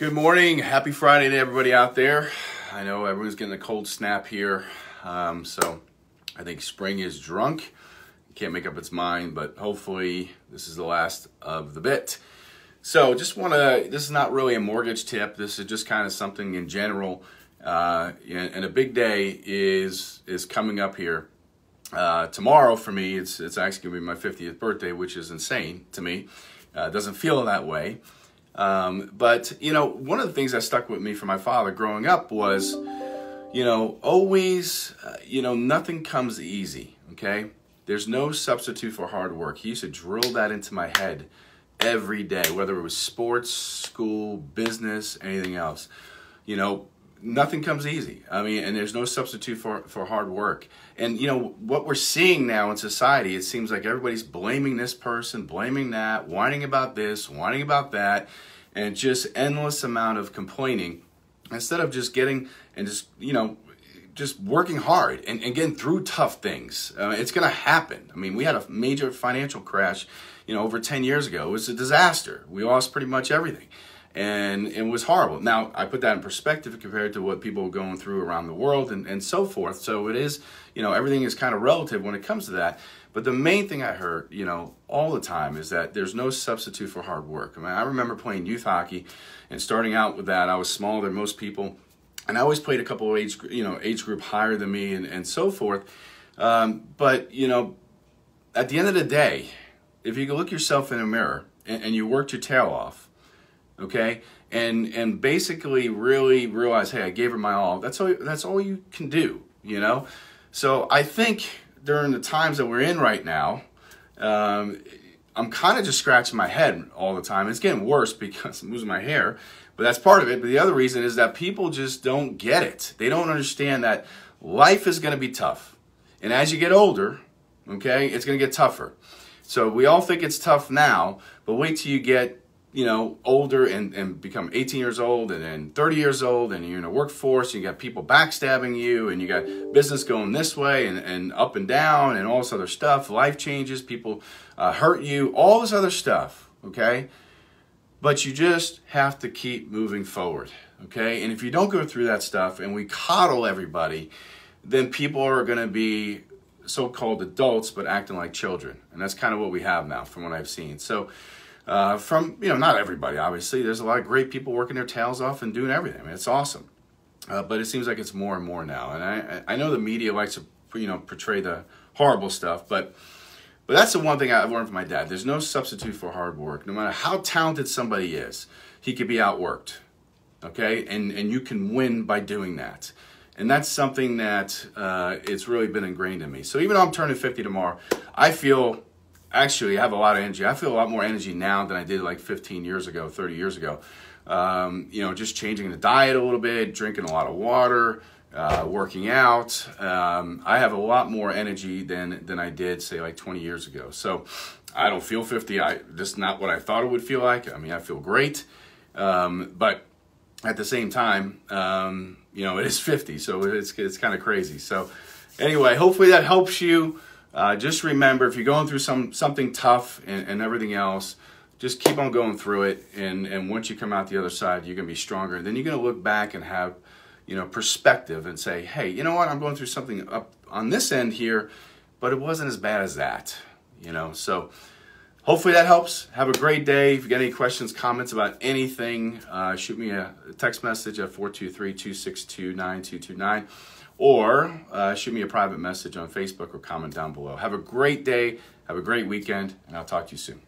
Good morning. Happy Friday to everybody out there. I know everyone's getting a cold snap here. Um, so I think spring is drunk. can't make up its mind, but hopefully this is the last of the bit. So just want to, this is not really a mortgage tip. This is just kind of something in general. Uh, and a big day is is coming up here. Uh, tomorrow for me, it's, it's actually to be my 50th birthday, which is insane to me. Uh, doesn't feel that way. Um, but, you know, one of the things that stuck with me from my father growing up was, you know, always, uh, you know, nothing comes easy, okay? There's no substitute for hard work. He used to drill that into my head every day, whether it was sports, school, business, anything else. You know, nothing comes easy. I mean, and there's no substitute for, for hard work. And, you know, what we're seeing now in society, it seems like everybody's blaming this person, blaming that, whining about this, whining about that, and just endless amount of complaining instead of just getting and just, you know, just working hard and, and getting through tough things. Uh, it's going to happen. I mean, we had a major financial crash, you know, over 10 years ago. It was a disaster. We lost pretty much everything and it was horrible. Now, I put that in perspective compared to what people are going through around the world and, and so forth. So it is, you know, everything is kind of relative when it comes to that. But the main thing I heard, you know, all the time is that there's no substitute for hard work. I mean, I remember playing youth hockey and starting out with that. I was smaller than most people, and I always played a couple of age, you know, age group higher than me and, and so forth. Um, but, you know, at the end of the day, if you look yourself in a mirror and, and you worked your tail off, okay? And and basically really realize hey i gave her my all. That's all that's all you can do you know? So i think during the times that we're in right now um, i'm kind of just scratching my head all the time. It's getting worse because i'm losing my hair but that's part of it. But the other reason is that people just don't get it. They don't understand that life is going to be tough. And as you get older okay it's going to get tougher. So we all think it's tough now but wait till you get you know, older and, and become 18 years old and then 30 years old and you're in a workforce, you got people backstabbing you and you got business going this way and, and up and down and all this other stuff. Life changes, people uh, hurt you, all this other stuff, okay? But you just have to keep moving forward, okay? And if you don't go through that stuff and we coddle everybody, then people are going to be so-called adults but acting like children. And that's kind of what we have now from what I've seen. So, uh, from, you know, not everybody, obviously. There's a lot of great people working their tails off and doing everything. I mean, it's awesome. Uh, but it seems like it's more and more now. And I, I know the media likes to, you know, portray the horrible stuff, but but that's the one thing I've learned from my dad. There's no substitute for hard work. No matter how talented somebody is, he could be outworked. Okay? And, and you can win by doing that. And that's something that uh, it's really been ingrained in me. So even though I'm turning 50 tomorrow, I feel actually I have a lot of energy. I feel a lot more energy now than I did like 15 years ago, 30 years ago. Um, you know, just changing the diet a little bit, drinking a lot of water, uh, working out. Um, I have a lot more energy than than I did say like 20 years ago. So I don't feel 50. I just not what I thought it would feel like. I mean, I feel great, um, but at the same time, um, you know, it is 50, so it's it's kind of crazy. So anyway, hopefully that helps you. Uh, just remember, if you're going through some something tough and, and everything else, just keep on going through it. And, and once you come out the other side, you're going to be stronger. And then you're going to look back and have, you know, perspective and say, hey, you know what? I'm going through something up on this end here, but it wasn't as bad as that, you know? So hopefully that helps. Have a great day. If you got any questions, comments about anything, uh, shoot me a text message at 423 262 9229 or uh, shoot me a private message on Facebook or comment down below. Have a great day, have a great weekend, and I'll talk to you soon.